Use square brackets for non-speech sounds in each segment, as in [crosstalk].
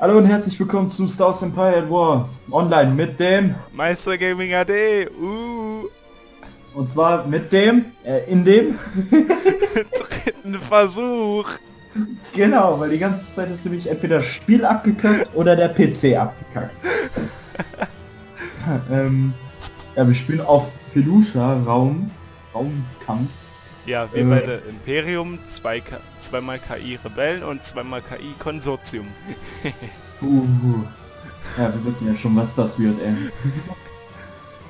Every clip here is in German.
Hallo und herzlich willkommen zu Star Wars Empire at War online mit dem Meister Gaming AD. Uh. und zwar mit dem äh, in dem [laughs] Dritten Versuch. genau, weil die ganze Zeit ist nämlich entweder das Spiel abgekackt oder der PC abgekackt. [laughs] ähm, ja, wir spielen auf Felusha Raum Raumkampf. Ja, wir Äh. beide Imperium, zwei K zweimal KI Rebellen und zweimal KI Konsortium. [laughs] Uh, ja, wir wissen ja schon, was das wird, ey.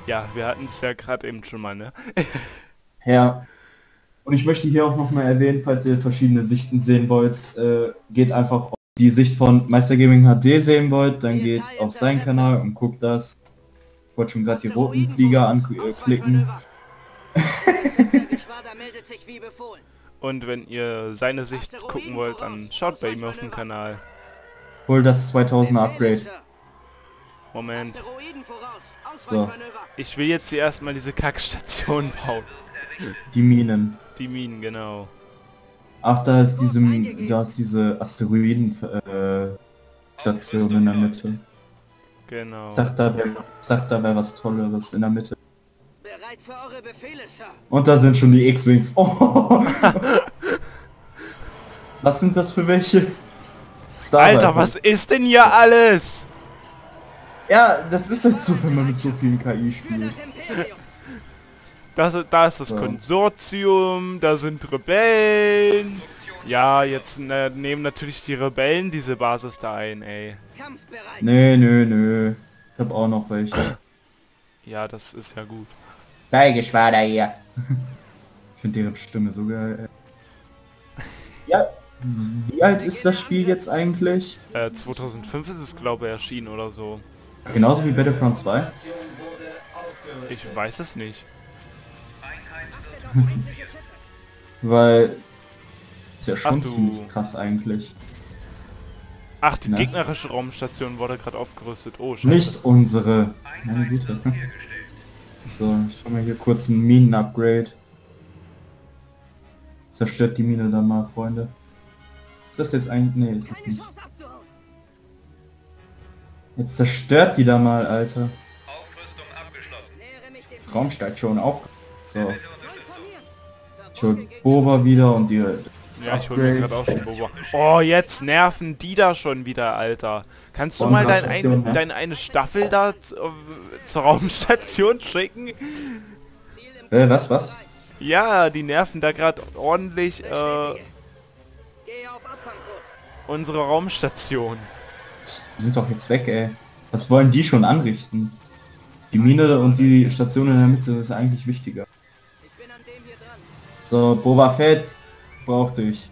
Ja, wir hatten es ja gerade eben schon mal, ne? [laughs] Ja. Und ich möchte hier auch nochmal erwähnen, falls ihr verschiedene Sichten sehen wollt, äh, geht einfach auf die Sicht von Meister Gaming HD sehen wollt, dann geht auf seinen Kanal und guckt das. Ich wollte schon gerade die roten Flieger anklicken. Geschwader meldet sich wie befohlen. [laughs] Und wenn ihr seine Sicht gucken wollt, dann schaut bei ihm auf dem Kanal. Hol das 2000er Upgrade. Moment. So. Ich will jetzt hier erstmal diese Kackstation [laughs] bauen. Die Minen. Die Minen, genau. Ach, da ist diese, da ist diese Asteroiden äh, Station in der Mitte. Genau. Ich dachte, da wäre wär was Tolleres in der Mitte. Bereit für eure Befehle, Sir. Und da sind schon die X-Wings. Oh. was sind das für welche? Star Alter, was ist denn hier alles? Ja, das ist halt so, wenn man mit so vielen KI spielt. das da ist das So. Konsortium, da sind Rebellen. Ja, jetzt ne, nehmen natürlich die Rebellen diese Basis da ein, ey. Nö, nö, nö. Ich hab auch noch welche. Ja, das ist ja gut. Beigeschwader hier. Ich finde deren Stimme so geil. Ja, wie alt ist das Spiel jetzt eigentlich? Äh, 2005 ist es, glaube ich, erschienen oder so. Genauso wie Battlefront 2? Ich weiß es nicht. Weil... Ist ja schon Ach ziemlich krass eigentlich. Ach, die Na? gegnerische Raumstation wurde gerade aufgerüstet. Oh, scheiße. Nicht unsere. Meine Güte. So, ich schau mal hier kurz ein Minen-Upgrade. Zerstört die Mine dann mal, Freunde. Ist das jetzt eigentlich... Nee, ist das nicht. Jetzt zerstört die da mal, Alter. Aufrüstung abgeschlossen. Nähere mich dem Raumstation auch. So, ich hol Boba wieder und die... Ja, ich hole mir gerade auch schon Boba. Oh, jetzt nerven die da schon wieder, Alter. Kannst du mal dein ein, deine eine Staffel da äh, zur Raumstation [laughs] schicken? Äh, was, was? Ja, die nerven da gerade ordentlich äh, unsere Raumstation. Die sind doch jetzt weg, ey. Was wollen die schon anrichten? Die Mine und die Station in der Mitte ist eigentlich wichtiger. So, Boba Fett braucht dich.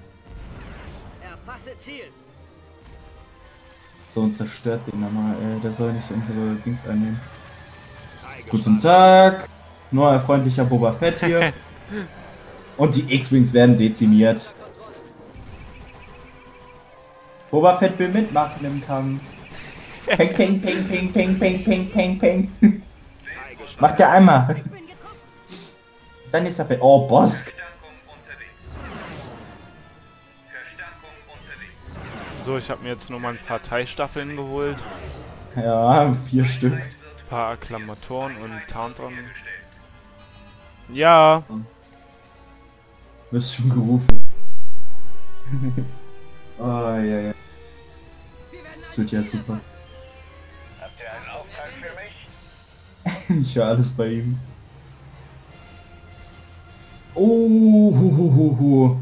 So, und zerstört den da mal, ey. Der soll nicht unsere Dings einnehmen. Guten Tag. Neuer freundlicher Boba Fett hier. [laughs] und die X-Wings werden dezimiert. Boba Fett will mitmachen im Kampf. Peng, peng, peng, peng, peng, peng, peng, peng, peng. [laughs] Macht er einmal. Dann ist er. Oh, Boss. So, ich habe mir jetzt noch mal ein paar Teilstaffeln geholt. Ja, vier Stück. Ein paar Akklamatoren und Tauntern. Ja, Wirst schon gerufen. oh, [laughs] ja, ja. Das wird ja super. Habt ihr einen Auftrag für mich? [laughs] Ich höre alles bei ihm. Oh, hu, hu, hu, hu.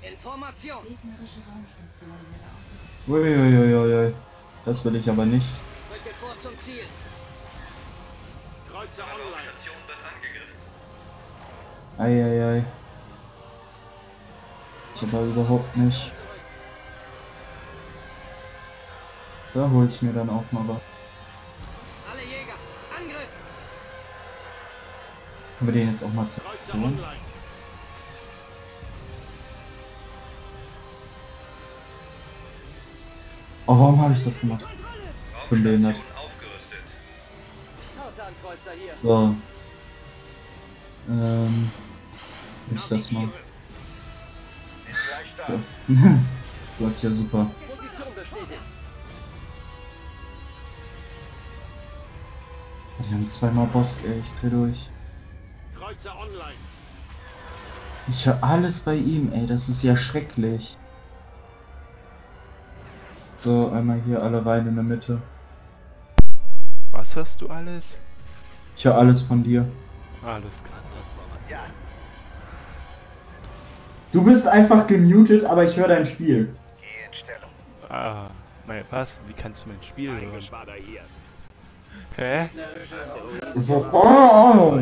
Information. Gegnerische auf. Uiuiuiui. Das will ich aber nicht. Eieiei. Ich aber überhaupt nicht. Da hol ich mir dann auch mal was. Alle Jäger. Angriff. Können wir den jetzt auch mal zerstören? Oh, warum habe ich das gemacht? Ich Bin behindert. So. Ähm. Ich das mal. So. [laughs] Läuft ja super. Wir haben zweimal Boss, ey, ich dreh durch. Ich höre alles bei ihm, ey, das ist ja schrecklich. So, einmal hier alle rein in der Mitte. Was hörst du alles? Ich höre alles von dir. Alles klar. Du bist einfach gemutet, aber ich höre dein Spiel. Geh in Stellung. Ah, mein, was? Wie kannst du mein Spiel Ein hören? Hä? Oh,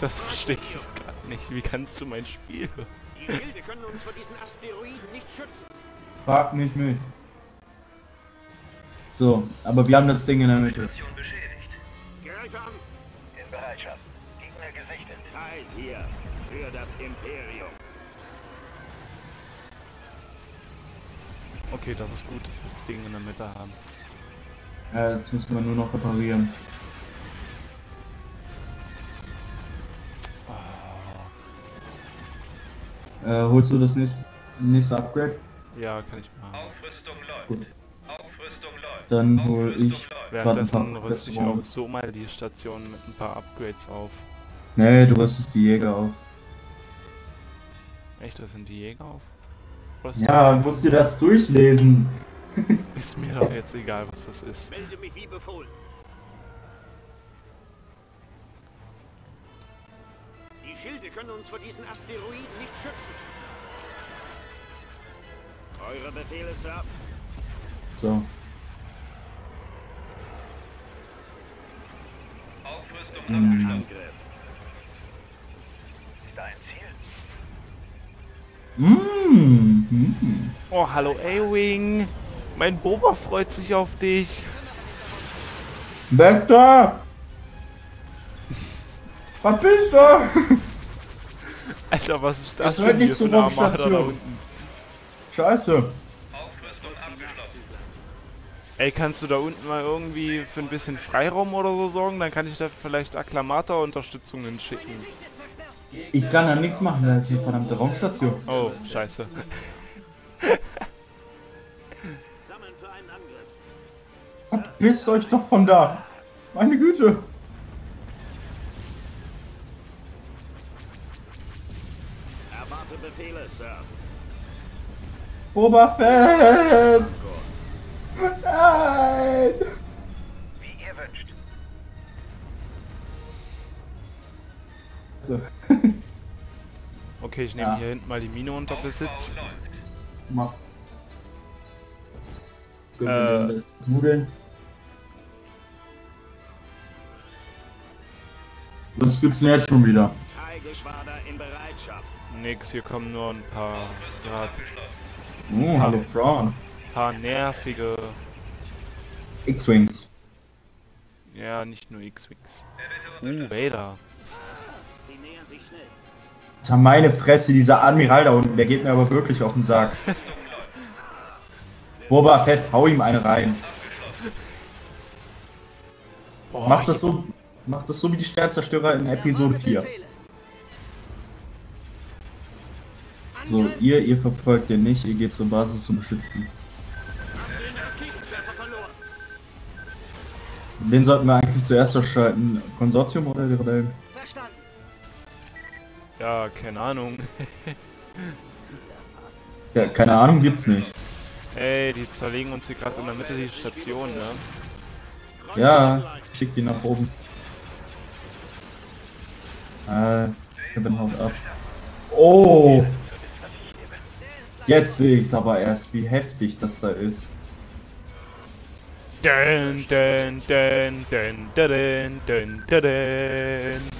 Das verstehe ich gerade nicht. Wie kannst du mein Spiel hören? Die Schilde können uns vor diesen Asteroiden nicht schützen. Frag nicht mich. So, aber wir haben das Ding in der Mitte. Station beschädigt. Greife an. In Bereitschaft. Gegner gesichtet. Zeit hier. Für das Imperium. Okay, das ist gut, dass wir das Ding in der Mitte haben. Äh, jetzt müssen wir nur noch reparieren. Äh, holst du das nächste, nächste Upgrade? Ja, kann ich machen. Aufrüstung läuft. Gut. Dann hol ich Währenddessen rüste ich auch so mal die Station mit ein paar Upgrades auf. Nee, du rüstest die Jäger auf. Echt, da sind die Jäger auf? Rüstung? Ja, musst dir das durchlesen. [laughs] Ist mir doch jetzt egal, was das ist. Melde mich wie befohlen. Die Schilde können uns vor diesen Asteroiden nicht schützen. Eure Befehle, Sir. So. Aufrüstung abgeschlossen. Ist da ein Ziel? Mmh. Mmh. Oh, hallo A-Wing! Mein Boba freut sich auf dich! Weg da! Verpiss dich! Alter, was ist das Das denn hört hier nicht für eine Armada da unten? Scheiße. Ey, kannst du da unten mal irgendwie für ein bisschen Freiraum oder so sorgen? Dann kann ich da vielleicht Akklamator-Unterstützungen schicken. Ich kann da nichts machen, da ist eine verdammte Raumstation. Oh, scheiße. [laughs] Sammeln für einen Angriff. Verpisst euch doch von da! Meine Güte! Erwarte Befehle, Sir. Okay, ich nehme Ja. hier hinten mal die Mine unter Besitz. Mach. Äh. Nudeln. Was gibt's denn jetzt schon wieder? Nix, hier kommen nur ein paar, grad, Oh, hallo Frauen. paar nervige, X-Wings. ja, nicht nur X-Wings. Uh, Vader. Alter, meine Fresse, dieser Admiral da unten, der geht mir aber wirklich auf den Sack. [laughs] Boba Fett, hau ihm eine rein. Boah, Mach das so, mach das so wie die Sternzerstörer in Episode 4. So, ihr, ihr verfolgt den nicht, ihr geht zur Basis Raketenwerfer verloren. Den sollten wir eigentlich zuerst erschalten. Konsortium oder die Rebellen? Ja, keine Ahnung. Ja, keine Ahnung, gibt's nicht. Ey, die zerlegen uns hier gerade in der Mitte die Station, ne? Ja, schick die nach oben. Äh, ich bin haut ab. Oh! Jetzt sehe ich's aber erst, wie heftig das da ist. Dun, dun, dun, dun, dun, dun, dun, dun.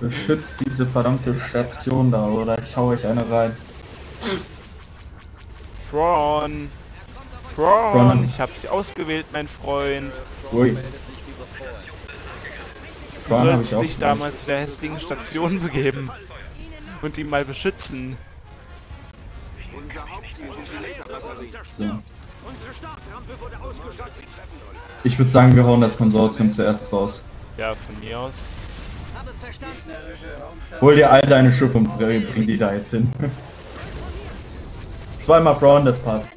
Beschützt diese verdammte Station da, oder ich hau euch eine rein. Thrawn. Thrawn, ich hab sie ausgewählt, mein Freund. Ui. Du sollst dich da mal zu der hässlichen Station begeben. Und ihn mal beschützen. So. Ich würde sagen, wir hauen das Konsortium zuerst raus. Ja, von mir aus. Hol dir all deine Schiffe und bring die da jetzt hin. Zweimal Brown, das passt.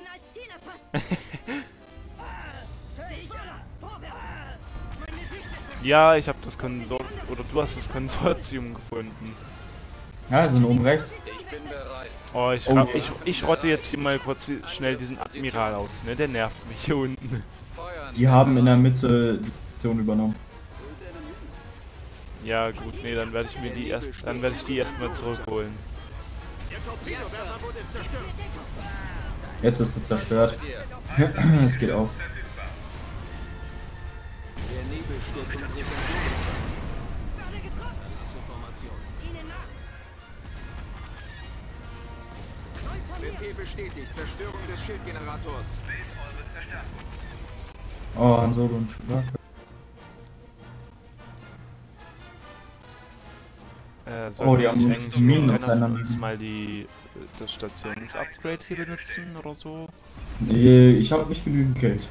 Ja, ich habe das Konsor... Oder du hast das Konsortium gefunden. Ja, sind oben rechts. Oh, ich, Oh. ich, ich rotte jetzt hier mal kurz schnell diesen Admiral aus, ne? Der nervt mich hier unten. Die haben in der Mitte die Position übernommen. Ja gut, nee, dann werde ich mir die erst, dann werde ich die erstmal zurückholen. Jetzt ist sie zerstört. [clears throat] Es geht auf. Bestätigt. Zerstörung des Schildgenerators. Oh, Han Solo und Chewbacca. Äh, Oh, die haben eigentlich Minen auseinander- uns mal die das Stationsupgrade hier benutzen oder so? Nee, ich habe nicht genügend Geld.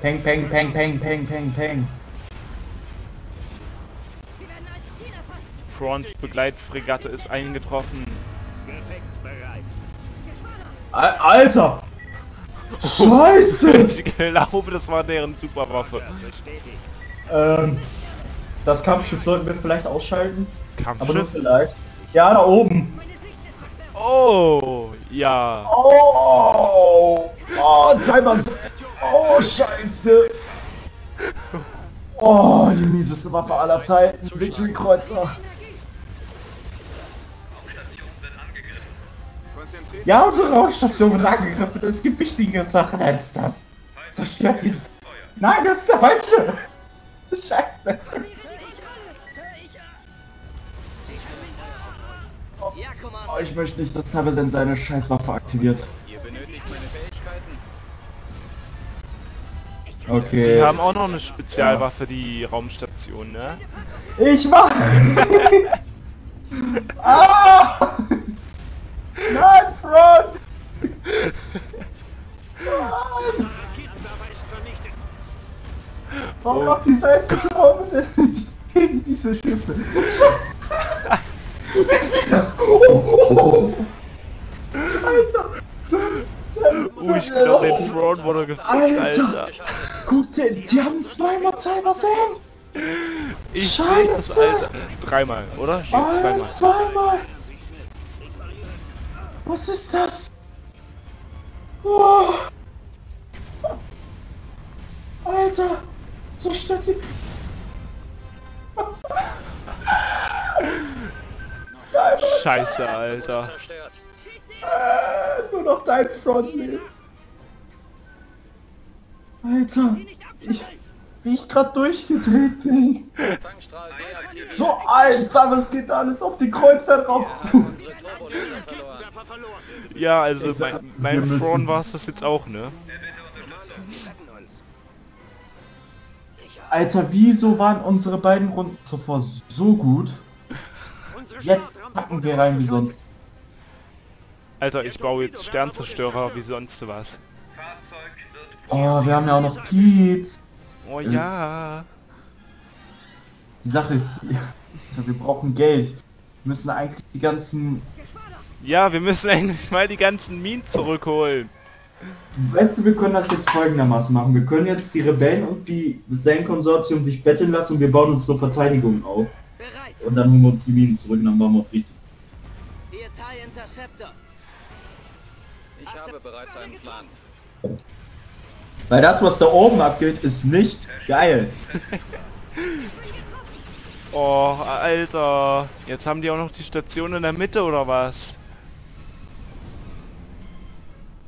Peng, peng, peng, peng, peng, peng, peng. Frons Begleitfregatte ist eingetroffen. Alter! Scheiße! [laughs] Ich glaube, das war deren Superwaffe. Ähm, das Kampfschiff sollten wir vielleicht ausschalten. Aber nur Kampfschiff? vielleicht. Ja, da oben. Oh, ja. Oh! Oh, Timer! Oh, Scheiße! Oh, die mieseste Waffe aller Zeiten. Victory Kreuzer. Ja, unsere Raumstation wird angegriffen. Es gibt wichtigere Sachen als das. Zerstört diese... Nein, das ist der falsche! Das ist scheiße. Oh, ich möchte nicht, dass Tabesen seine Scheißwaffe aktiviert. Okay. Die haben auch noch eine Spezialwaffe, die Raumstation, ne? Ich mach! [laughs] ah! Nein, Front! Vernichtet. Warum macht die Salzbeschwörung denn nichts gegen diese Schiffe? Alter! Oh, ich glaube, den Front wurde gefickt, Alter. Alter. Guck dir, die haben zweimal Cyber Sam! Ich sehe das, Scheiße. Alter. Dreimal, oder? Nee, Alter, zweimal. Was ist das? Oh. Alter! So stört sie. Scheiße, Alter. Äh, nur noch dein Front lebt. Alter! Ich, wie ich gerade durchgedreht bin. So, Alter, was geht da alles auf den Kreuzer drauf? Ja, also mein, mein Front war es das jetzt auch, ne? Alter, wieso waren unsere beiden Runden zuvor so gut? Jetzt packen wir rein wie sonst. Alter, ich baue jetzt Sternzerstörer wie sonst was. Oh, wir haben ja auch noch Pete. Oh ja. Die Sache ist, [laughs] wir brauchen Geld. Wir müssen eigentlich die ganzen... Ja, wir müssen [laughs] endlich mal die ganzen Minen zurückholen. Weißt du, wir können das jetzt folgendermaßen machen. Wir können jetzt die Rebellen und die das Zen-Konsortium sich betteln lassen und wir bauen uns nur Verteidigung auf. Bereit. Und dann holen wir uns die Minen zurück und dann bauen wir uns richtig. Hier TIE Interceptor. Ich habe bereits einen Plan. Weil das, was da oben abgeht, ist nicht geil. [laughs] Oh, Alter. Jetzt haben die auch noch die Station in der Mitte, oder was?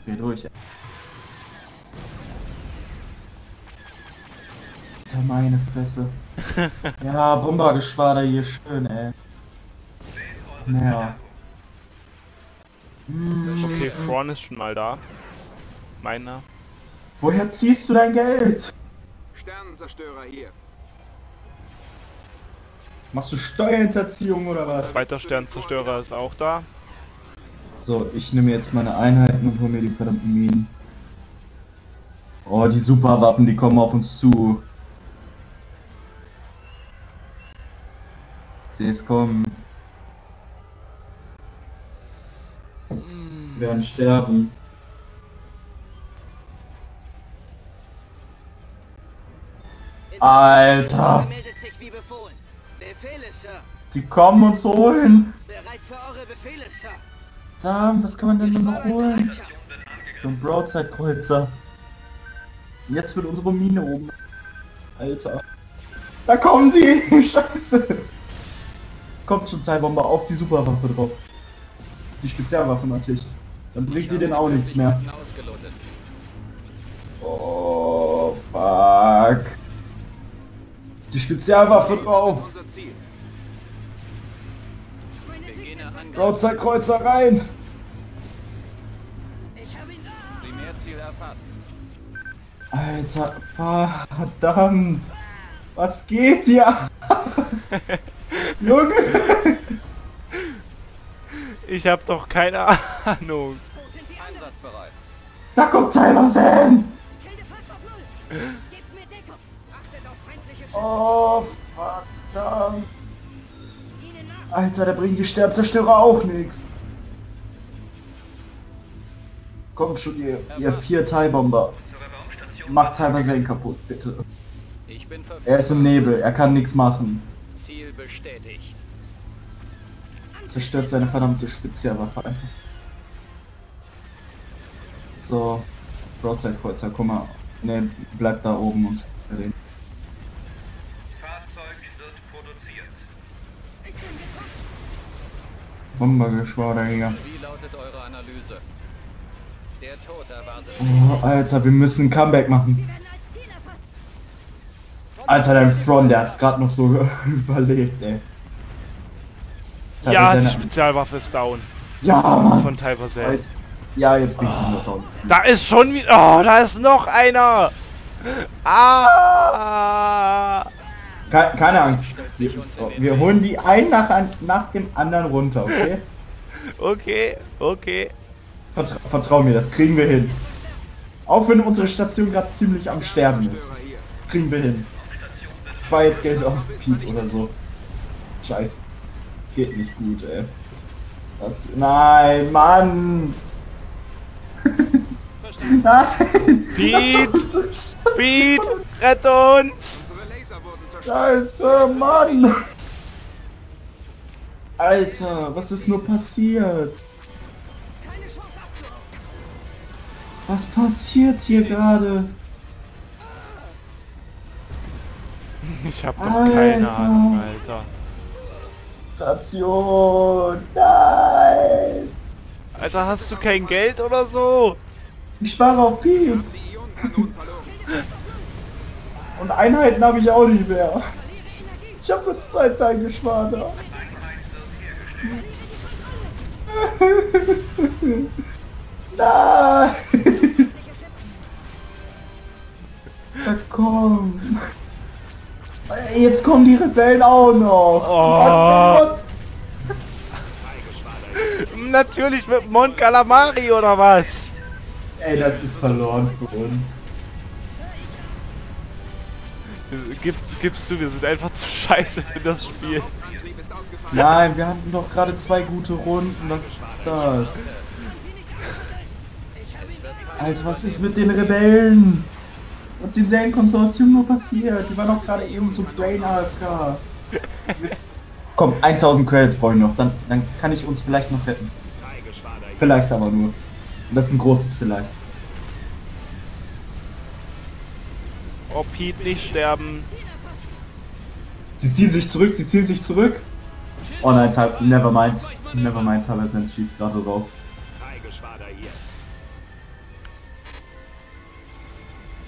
Dreh durch. ey. Alter, meine Fresse. [laughs] ja, Bombergeschwader hier schön, ey. Naja. Hm, Okay, Thrawn ist schon mal da. Meiner. woher ziehst du dein Geld? Sternenzerstörer hier. Machst du Steuerhinterziehung oder was? Zweiter Sternzerstörer ist auch da. So, ich nehme jetzt meine Einheiten und hole mir die verdammten Minen. Oh, die Superwaffen, die kommen auf uns zu. Sie es kommen. Wir werden sterben. Alter! Sie kommen uns holen! Bereit für eure Befehle, Sir! Sam, was kann man denn nur noch holen? So ein Broadside-Kreuzer. Jetzt wird unsere Mine oben. Alter. Da kommen die! [laughs] Scheiße! Kommt schon Zeitbombe auf die Superwaffe drauf. Die Spezialwaffe natürlich. Dann bringt die den auch nichts mehr. Oh, fuck. Die Spezialwaffe drauf. Angriff. Broadside-Kreuzer rein. Alter, verdammt. Was geht hier? [laughs] Junge! Ich hab doch keine Ahnung. Da kommt Tyler Sam! Schilde Alter, da bringen die Sternzerstörer auch nichts. Kommt schon, ihr, ihr vier Teilbomber. Macht Tyler Sam kaputt, bitte. Er ist im Nebel, er kann nichts machen. Ziel bestätigt. Zerstört seine verdammte Spezialwaffe einfach. So, Broadside-Kreuzer, guck mal. Ne, bleibt da oben und reden. Fahrzeug wird produziert. Ich bin getroffen. Bombergeschwader hier. Wie lautet eure Analyse? Der Tod erwartet. Oh, Alter, wir müssen ein Comeback machen. Alter, dein Front, der hat's gerade noch so [laughs] überlebt, ey. Da Ja, die Spezialwaffe ist down. Ja, Mann. Von Typer selbst. Ja, jetzt kriegt man das aus. Da ist schon wieder... Oh, da ist noch einer! Ah! Ke keine Angst. Wir, wir holen die einen nach, nach dem anderen runter, okay? [laughs] Okay, okay. Vertra vertrau mir, das kriegen wir hin. Auch wenn unsere Station gerade ziemlich am Sterben ist. Kriegen wir hin. Ich war jetzt Geld auf Pete oder so. Scheiß. Geht nicht gut, ey. Das. Nein, Mann! [laughs] Nein! Pete! [laughs] Pete, rett uns! Unsere Laser wurden zerstört. Scheiße, Mann! Alter, was ist nur passiert? Keine. Was passiert hier gerade? Ich hab doch keine Alter. Ahnung, Alter. Station! Nein! Alter, hast du kein Geld oder so? Ich spare auf Pete! Und Einheiten habe ich auch nicht mehr. Ich habe nur zwei Teile Geschwader. [laughs] Nein! Na komm! Jetzt kommen die Rebellen auch noch! Oh. Natürlich mit Mon Calamari oder was? Ey, das ist verloren für uns. Gib, gibst du, wir sind einfach zu scheiße für das Spiel. Nein, wir hatten doch gerade zwei gute Runden. Was ist das? Alter, was ist mit den Rebellen? Und den Serienkonsortium nur passiert? Die waren doch gerade eben so Brain AFK. Komm, 1000 Credits brauche noch, dann, dann kann ich uns vielleicht noch retten. Vielleicht aber nur. Und das ist ein großes vielleicht. Oh, Pete, nicht sterben. Sie ziehen sich zurück, sie ziehen sich zurück. Oh nein, Type, never mind. Never mind, Tyler schießt gerade drauf.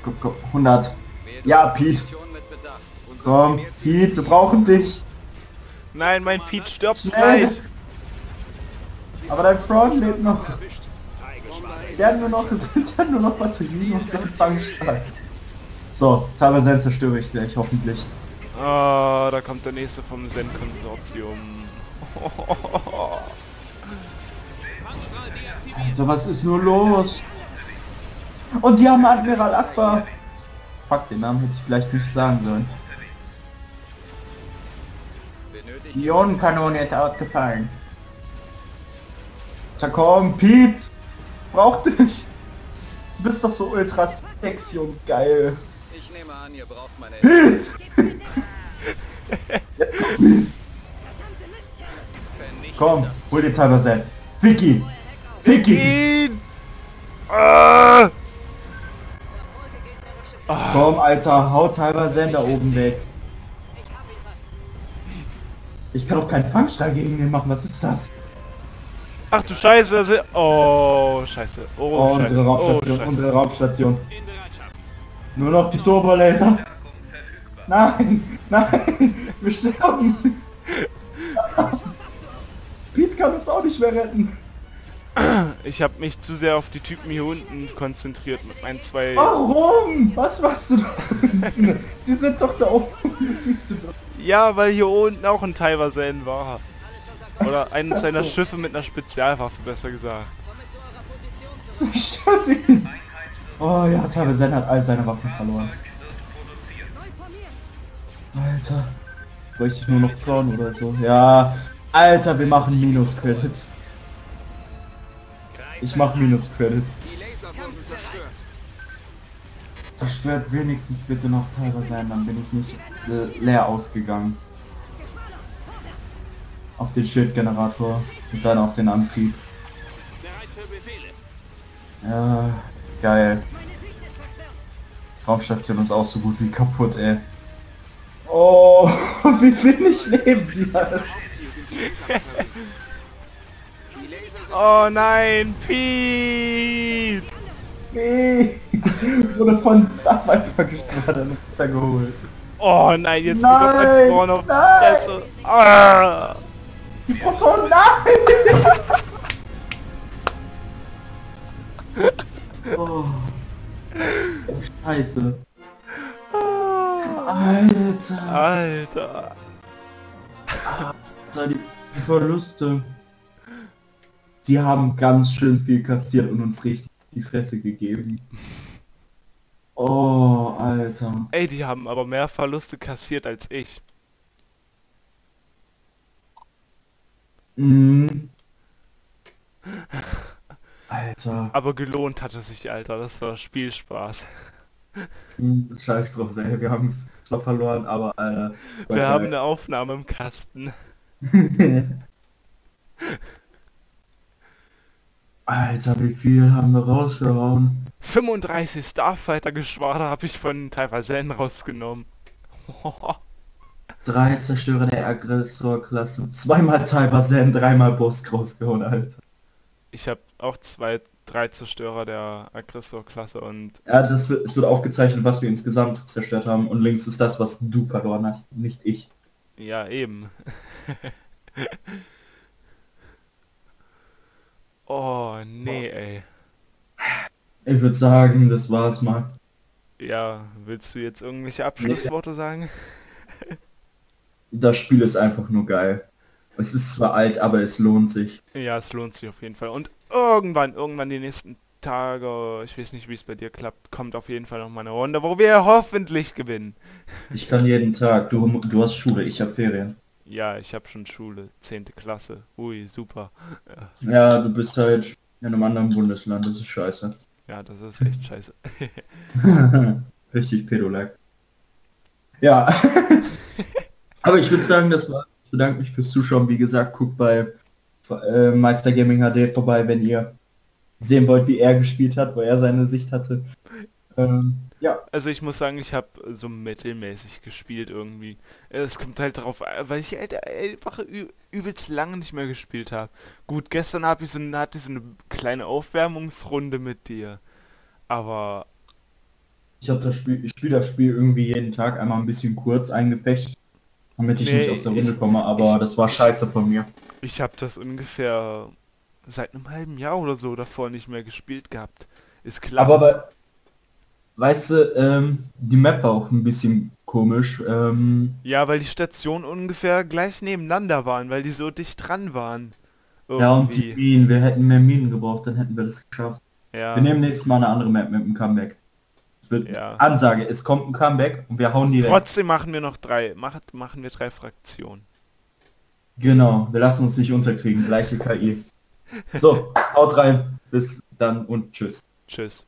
Komm, komm, 100. Wählt Ja, Pete. Komm, Pete, wir brauchen dich. Nein, mein Pete stirbt Schnell. gleich. Aber dein Front lebt noch. Der hat nur noch, [laughs] der hat nur noch Batterien und dann Fangstein. So, Sand zerstöre ich gleich, hoffentlich. Oh, da kommt der nächste vom Zen-Konsortium. Alter, was ist nur los? Und die haben Admiral Akbar. Fuck, den Namen hätte ich vielleicht nicht sagen sollen. Die Ionenkanone hätte ausgefallen. Tja komm, Pete! Brauch dich! Du bist doch so ultra sexy und geil. Nehme an, ihr braucht meine Hit! Vernichtet Komm, hol dir Tiber Zen. Fick ihn! Fick ihn! Ihn! Ah! Komm, Alter, hau Tiber Zen da oben weg. Ich kann auch keinen Fangstall gegen den machen, was ist das? Ach du Scheiße, also, oh Scheiße, oh, Oh, Scheiße, unsere oh Raumstation, Scheiße. unsere Raumstation. Nur noch die Turbolaser. Nein, nein, wir sterben. Pete kann uns auch nicht mehr retten. Ich habe mich zu sehr auf die Typen hier unten konzentriert mit meinen zwei... Warum? Was machst du da? Die sind doch da oben. Das siehst du doch. Ja, weil hier unten auch ein Tyversen war. Oder eines seiner Schiffe mit einer Spezialwaffe, besser gesagt. Zerstört ihn. Oh ja, Tabezen hat all seine Waffen verloren. Alter. Bräuchte ich nur noch Frauen oder so. Ja. Alter, wir machen Minus-Credits. Ich mach Minus-Credits. Zerstört. Wenigstens bitte noch Tiber sein, dann bin ich nicht leer ausgegangen. Auf den Schildgenerator und dann auf den Antrieb. Ja, geil. Raumstation ist auch so gut wie kaputt, ey. Oh, [laughs] wie wenig neben dir. [laughs] Oh nein, Pete! Nee. Wurde von Staff einfach geschleudert und runtergeholt. Oh nein, jetzt geht Nein, ein Frauen auf die nein. Fresse. Ah! Die Proton, nein! Oh. Scheiße. Alter. Alter. Alter, die die Verluste. Die haben ganz schön viel kassiert und uns richtig die Fresse gegeben. Oh, Alter. Ey, die haben aber mehr Verluste kassiert als ich. Mhm. Alter. Aber gelohnt hat es sich, Alter. Das war Spielspaß. Mhm, Scheiß drauf, ey. Wir haben zwar verloren, aber Alter. Wir haben eine Aufnahme im Kasten. [laughs] Alter, wie viel haben wir rausgehauen? 35 Starfighter-Geschwader habe ich von Typhon rausgenommen. Drei Zerstörer der Aggressorklasse, zweimal Zen, dreimal Boss rausgehauen, Alter. Ich habe auch zwei, drei Zerstörer der Aggressor-Klasse und Ja, das wird, es wird aufgezeichnet, was wir insgesamt zerstört haben und links ist das, was du verloren hast, nicht ich. ja, eben. [laughs] oh, nee, ey. Ich würde sagen, das war's mal. Ja, willst du jetzt irgendwelche Abschlussworte sagen? [laughs] Das Spiel ist einfach nur geil. Es ist zwar alt, aber es lohnt sich. Ja, es lohnt sich auf jeden Fall. Und irgendwann, irgendwann die nächsten Tage, ich weiß nicht, wie es bei dir klappt, kommt auf jeden Fall noch mal eine Runde, wo wir hoffentlich gewinnen. Ich kann jeden Tag, du, du hast Schule, ich habe Ferien. Ja, ich habe schon Schule, 10. Klasse. Ui, super. Ja, du bist halt in einem anderen Bundesland, das ist scheiße. Ja, das ist echt scheiße. [laughs] Richtig Pedolag. Ja. [laughs] Aber ich würde sagen, das war's. Ich bedanke mich fürs Zuschauen. Wie gesagt, guckt bei äh, Meister Gaming HD vorbei, wenn ihr sehen wollt, wie er gespielt hat, wo er seine Sicht hatte. Ähm, ja, Also ich muss sagen, ich habe so mittelmäßig gespielt irgendwie. Es kommt halt darauf, an, weil ich halt einfach übelst lange nicht mehr gespielt habe. Gut, gestern habe ich so hatte ich so eine kleine Aufwärmungsrunde mit dir. Aber ich habe das Spiel, ich spiele das Spiel irgendwie jeden Tag einmal ein bisschen kurz eingefecht, damit ich Nee, nicht aus der Runde komme, aber ich- das war scheiße von mir. ich habe das ungefähr seit einem halben Jahr oder so davor nicht mehr gespielt gehabt. Ist klar. Aber bei, weißt du, ähm, die Map war auch ein bisschen komisch. Ähm, ja, weil die Stationen ungefähr gleich nebeneinander waren, weil die so dicht dran waren. ja, und die Irgendwie. Minen, wir hätten mehr Minen gebraucht, dann hätten wir das geschafft. Ja. Wir nehmen nächstes Mal eine andere Map mit dem Comeback. Es wird Ja. Ansage, es kommt ein Comeback und wir hauen die weg. Trotzdem machen wir noch drei, macht, machen wir drei Fraktionen. Genau, wir lassen uns nicht unterkriegen, gleiche KI. So, [laughs] haut rein, bis dann und tschüss. Tschüss.